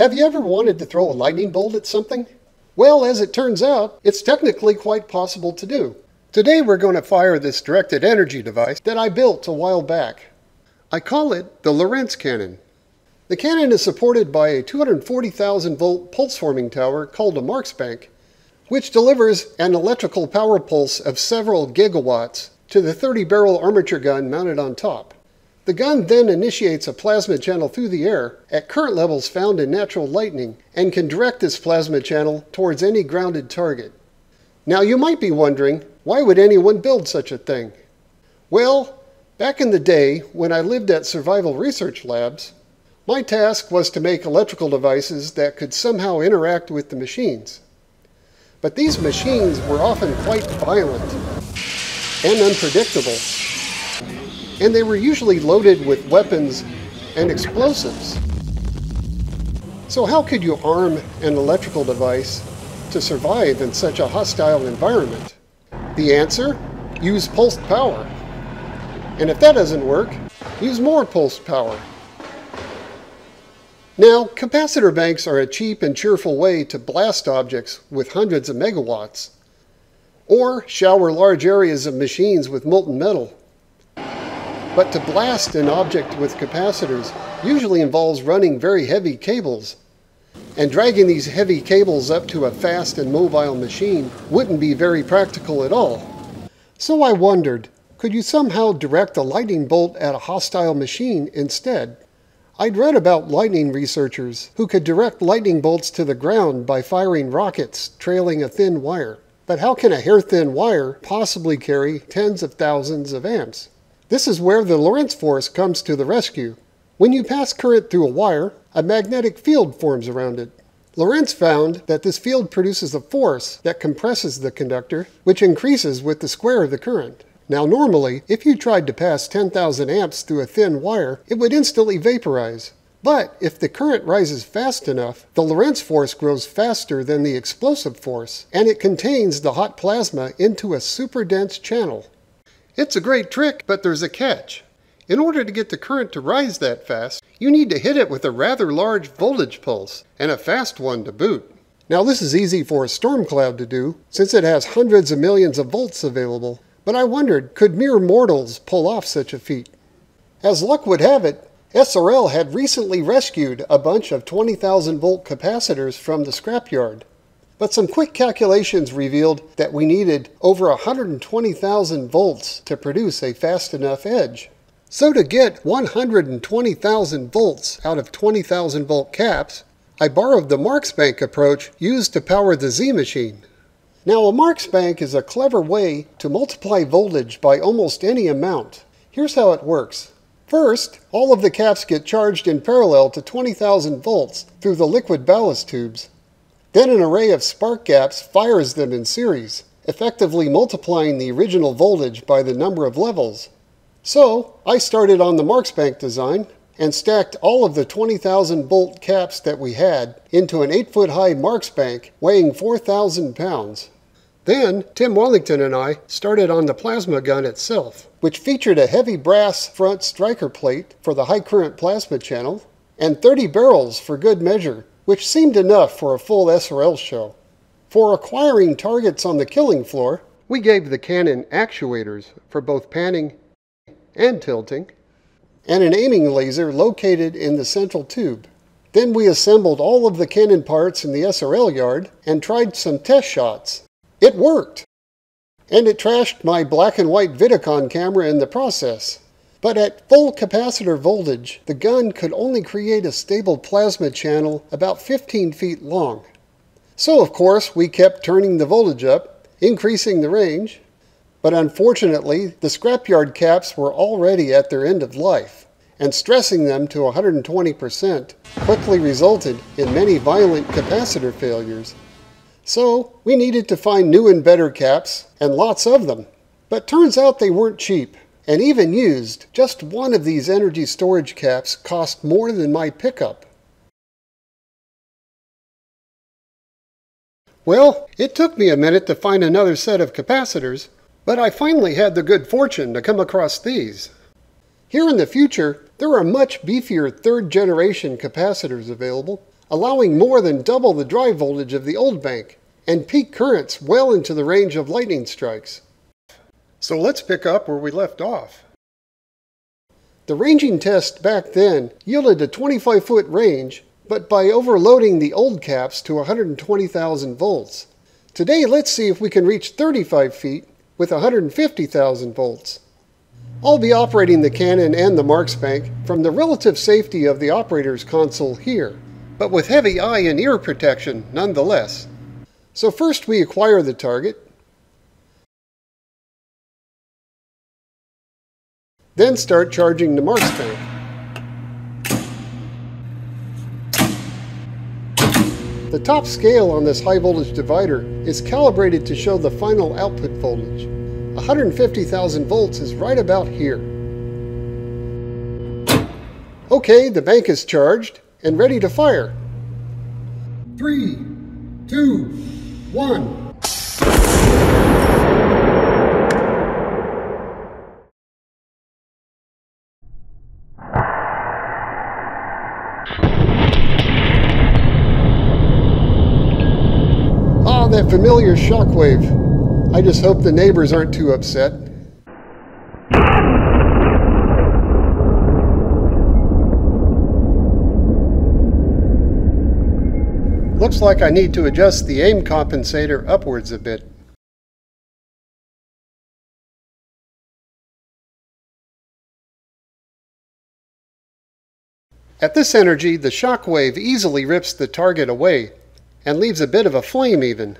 Have you ever wanted to throw a lightning bolt at something? Well, as it turns out, it's technically quite possible to do. Today we're going to fire this directed energy device that I built a while back. I call it the Lorentz cannon. The cannon is supported by a 240,000 volt pulse forming tower called a Marx bank, which delivers an electrical power pulse of several gigawatts to the 30 barrel armature gun mounted on top. The gun then initiates a plasma channel through the air at current levels found in natural lightning and can direct this plasma channel towards any grounded target. Now you might be wondering, why would anyone build such a thing? Well, back in the day when I lived at Survival Research Labs, my task was to make electrical devices that could somehow interact with the machines. But these machines were often quite violent and unpredictable and they were usually loaded with weapons and explosives. So how could you arm an electrical device to survive in such a hostile environment? The answer? Use pulsed power. And if that doesn't work, use more pulsed power. Now, capacitor banks are a cheap and cheerful way to blast objects with hundreds of megawatts, or shower large areas of machines with molten metal. But to blast an object with capacitors usually involves running very heavy cables. And dragging these heavy cables up to a fast and mobile machine wouldn't be very practical at all. So I wondered, could you somehow direct a lightning bolt at a hostile machine instead? I'd read about lightning researchers who could direct lightning bolts to the ground by firing rockets trailing a thin wire. But how can a hair-thin wire possibly carry tens of thousands of amps? This is where the Lorentz force comes to the rescue. When you pass current through a wire, a magnetic field forms around it. Lorentz found that this field produces a force that compresses the conductor, which increases with the square of the current. Now normally, if you tried to pass 10,000 amps through a thin wire, it would instantly vaporize. But if the current rises fast enough, the Lorentz force grows faster than the explosive force, and it contains the hot plasma into a super dense channel. It's a great trick, but there's a catch. In order to get the current to rise that fast, you need to hit it with a rather large voltage pulse, and a fast one to boot. Now this is easy for a storm cloud to do, since it has hundreds of millions of volts available, but I wondered, could mere mortals pull off such a feat? As luck would have it, SRL had recently rescued a bunch of 20,000 volt capacitors from the scrapyard. But some quick calculations revealed that we needed over 120,000 volts to produce a fast enough edge. So to get 120,000 volts out of 20,000 volt caps, I borrowed the Marx bank approach used to power the Z machine. Now a Marx bank is a clever way to multiply voltage by almost any amount. Here's how it works. First, all of the caps get charged in parallel to 20,000 volts through the liquid ballast tubes. Then an array of spark gaps fires them in series, effectively multiplying the original voltage by the number of levels. So, I started on the Marx Bank design and stacked all of the 20,000 bolt caps that we had into an 8 foot high Marx bank weighing 4,000 pounds. Then, Tim Wellington and I started on the plasma gun itself, which featured a heavy brass front striker plate for the high current plasma channel and 30 barrels for good measure which seemed enough for a full SRL show. For acquiring targets on the killing floor, we gave the cannon actuators for both panning and tilting, and an aiming laser located in the central tube. Then we assembled all of the cannon parts in the SRL yard and tried some test shots. It worked! And it trashed my black and white Vidicon camera in the process. But at full capacitor voltage, the gun could only create a stable plasma channel about 15 feet long. So of course we kept turning the voltage up, increasing the range, but unfortunately the scrapyard caps were already at their end of life, and stressing them to 120% quickly resulted in many violent capacitor failures. So we needed to find new and better caps, and lots of them. But turns out they weren't cheap. And even used, just one of these energy storage caps cost more than my pickup. Well, it took me a minute to find another set of capacitors, but I finally had the good fortune to come across these. Here in the future, there are much beefier third generation capacitors available, allowing more than double the drive voltage of the old bank, and peak currents well into the range of lightning strikes. So let's pick up where we left off. The ranging test back then yielded a 25 foot range, but by overloading the old caps to 120,000 volts. Today, let's see if we can reach 35 feet with 150,000 volts. I'll be operating the cannon and the Marx bank from the relative safety of the operator's console here, but with heavy eye and ear protection nonetheless. So first we acquire the target, then start charging the Marx bank. The top scale on this high voltage divider is calibrated to show the final output voltage. 150,000 volts is right about here. Okay, the bank is charged and ready to fire. Three, two, one. Ah, that familiar shockwave. I just hope the neighbors aren't too upset. Looks like I need to adjust the aim compensator upwards a bit. At this energy, the shockwave easily rips the target away, and leaves a bit of a flame even.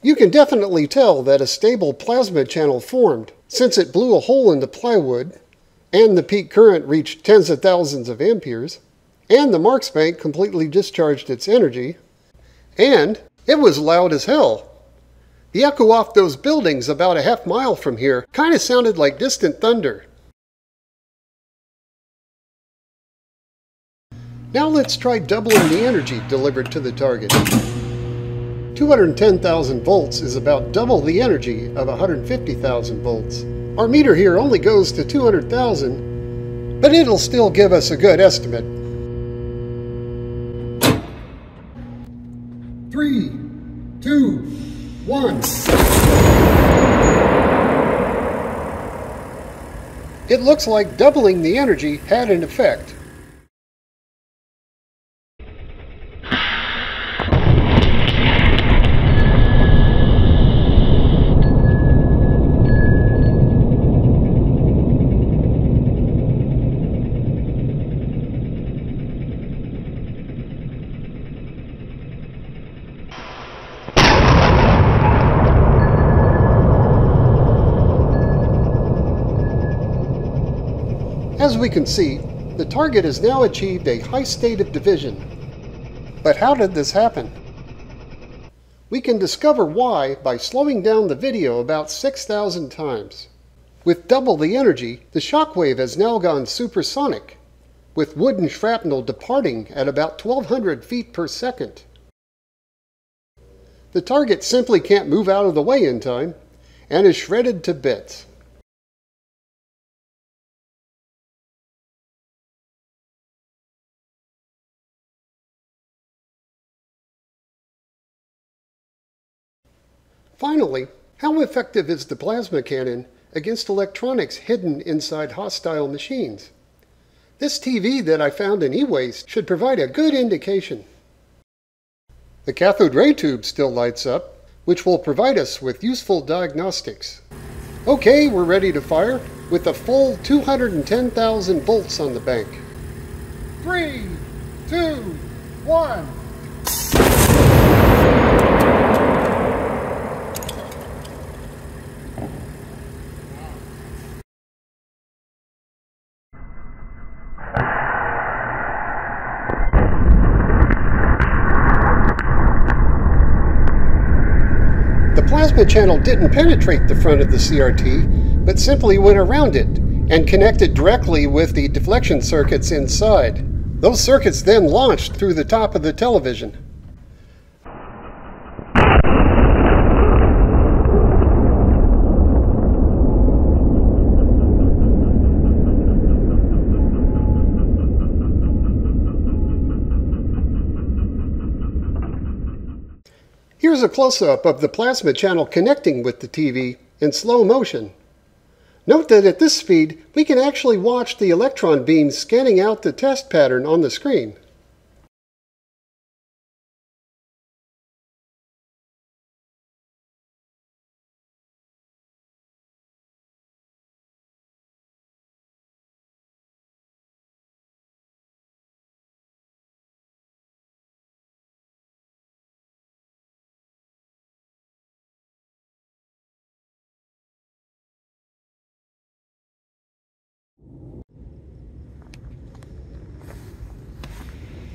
You can definitely tell that a stable plasma channel formed, since it blew a hole in the plywood, and the peak current reached tens of thousands of amperes, and the Marx bank completely discharged its energy, and it was loud as hell. The echo off those buildings about a half mile from here kind of sounded like distant thunder. Now let's try doubling the energy delivered to the target. 210,000 volts is about double the energy of 150,000 volts. Our meter here only goes to 200,000, but it'll still give us a good estimate. Three, two, one. It looks like doubling the energy had an effect. We can see, the target has now achieved a high state of division. But how did this happen? We can discover why by slowing down the video about 6,000 times. With double the energy, the shockwave has now gone supersonic, with wooden shrapnel departing at about 1200 feet per second. The target simply can't move out of the way in time, and is shredded to bits. Finally, how effective is the plasma cannon against electronics hidden inside hostile machines? This TV that I found in e-waste should provide a good indication. The cathode ray tube still lights up, which will provide us with useful diagnostics. Okay, we're ready to fire with a full 210,000 volts on the bank. Three, two, one. The plasma channel didn't penetrate the front of the CRT, but simply went around it and connected directly with the deflection circuits inside. Those circuits then launched through the top of the television. Here's a close-up of the plasma channel connecting with the TV in slow motion. Note that at this speed, we can actually watch the electron beams scanning out the test pattern on the screen.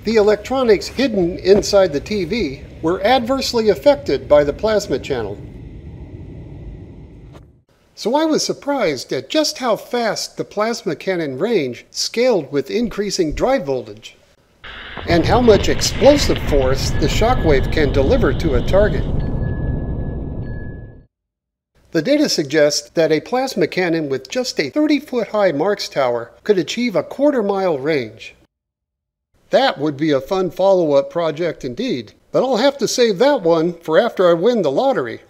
The electronics hidden inside the TV were adversely affected by the plasma channel. So I was surprised at just how fast the plasma cannon range scaled with increasing drive voltage, and how much explosive force the shockwave can deliver to a target. The data suggests that a plasma cannon with just a 30 foot high Marx tower could achieve a quarter mile range. That would be a fun follow up project indeed, but I'll have to save that one for after I win the lottery.